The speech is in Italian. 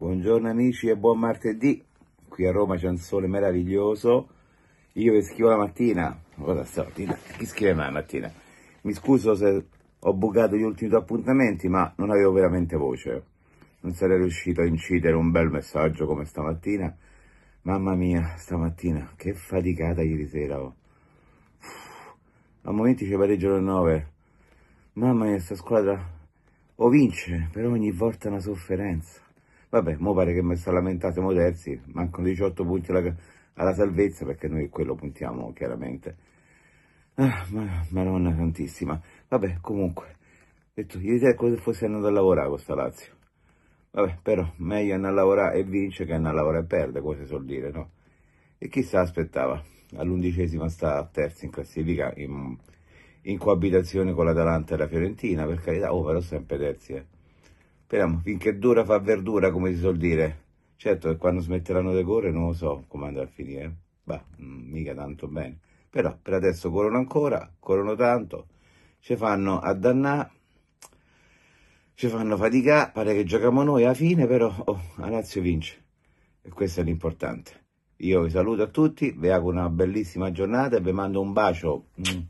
Buongiorno amici e buon martedì. Qui a Roma c'è un sole meraviglioso. Io vi scrivo la mattina. Cosa stamattina? Chi scrive mai la mattina? Mi scuso se ho bucato gli ultimi due appuntamenti, ma non avevo veramente voce. Non sarei riuscito a incidere un bel messaggio come stamattina. Mamma mia, stamattina, che faticata ieri sera. Oh. A momenti ci pareggiano le nove. Mamma mia, sta squadra o vince, però ogni volta una sofferenza. Vabbè, mo pare che mi sta lamentando mo terzi, mancano 18 punti alla, alla salvezza perché noi quello puntiamo chiaramente. Ah, ma, madonna santissima. Vabbè, comunque, detto, ieri sera come se fosse andato a lavorare questa Lazio. Vabbè, però meglio andare a lavorare e vince che andare a lavorare e perde, come si suol dire, no? E chissà aspettava, all'undicesima sta terza in classifica, in, in coabitazione con l'Atalanta e la Fiorentina, per carità, oh, però sempre terzi, eh. Speriamo, finché dura fa verdura, come si suol dire. Certo che quando smetteranno di correre non lo so come andrà a finire. Eh. Bah, mm, mica tanto bene. Però per adesso corrono ancora, corrono tanto, ci fanno addannare, ci fanno faticare, pare che giochiamo noi alla fine, però oh, la Lazio vince. E questo è l'importante. Io vi saluto a tutti, vi auguro una bellissima giornata e vi mando un bacio. Mm.